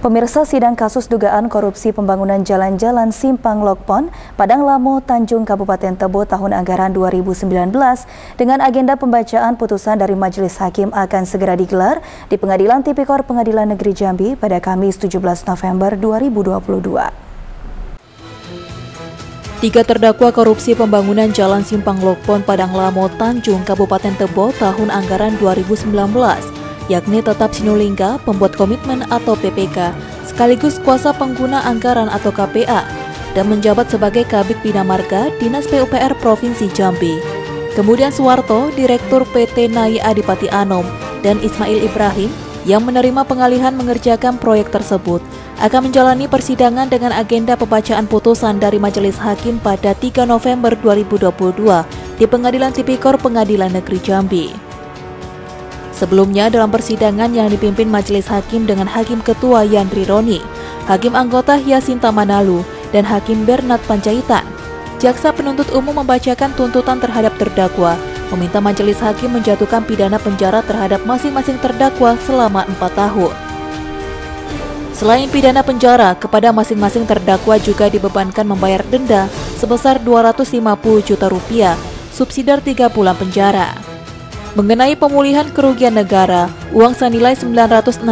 Pemirsa sidang kasus dugaan korupsi pembangunan jalan-jalan Simpang Lokpon, Padang Lamo, Tanjung Kabupaten Tebo tahun anggaran 2019 dengan agenda pembacaan putusan dari Majelis Hakim akan segera digelar di Pengadilan Tipikor Pengadilan Negeri Jambi pada Kamis 17 November 2022. Tiga terdakwa korupsi pembangunan Jalan Simpang Lokpon Padang Lamo Tanjung Kabupaten Tebo tahun anggaran 2019 yakni tetap Sinulingga, pembuat komitmen atau PPK, sekaligus kuasa pengguna anggaran atau KPA, dan menjabat sebagai Kabit Bina Marga Dinas PUPR Provinsi Jambi. Kemudian Suwarto, Direktur PT Nai Adipati Anom, dan Ismail Ibrahim yang menerima pengalihan mengerjakan proyek tersebut akan menjalani persidangan dengan agenda pembacaan putusan dari Majelis Hakim pada 3 November 2022 di Pengadilan Tipikor Pengadilan Negeri Jambi. Sebelumnya dalam persidangan yang dipimpin Majelis Hakim dengan Hakim Ketua Yandri Roni, Hakim Anggota Yasinta Manalu, dan Hakim Bernard Panjaitan, Jaksa penuntut umum membacakan tuntutan terhadap terdakwa, meminta Majelis Hakim menjatuhkan pidana penjara terhadap masing-masing terdakwa selama empat tahun. Selain pidana penjara, kepada masing-masing terdakwa juga dibebankan membayar denda sebesar 250 juta rupiah, subsidiar 3 bulan penjara. Mengenai pemulihan kerugian negara, uang senilai 965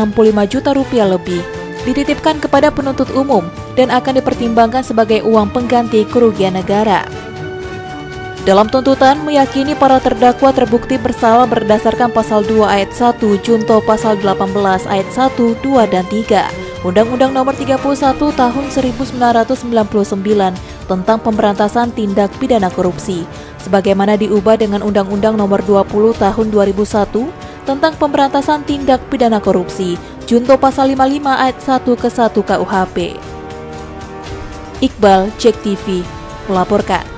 juta rupiah lebih dititipkan kepada penuntut umum dan akan dipertimbangkan sebagai uang pengganti kerugian negara. Dalam tuntutan meyakini para terdakwa terbukti bersalah berdasarkan pasal 2 ayat 1 junto pasal 18 ayat 1, 2 dan 3 Undang-Undang Nomor 31 Tahun 1999 tentang pemberantasan tindak pidana korupsi, sebagaimana diubah dengan Undang-Undang Nomor 20 Tahun 2001 tentang pemberantasan tindak pidana korupsi, Junto Pasal 55 Ayat 1 ke 1 KUHP. Iqbal, Cek TV, melaporkan.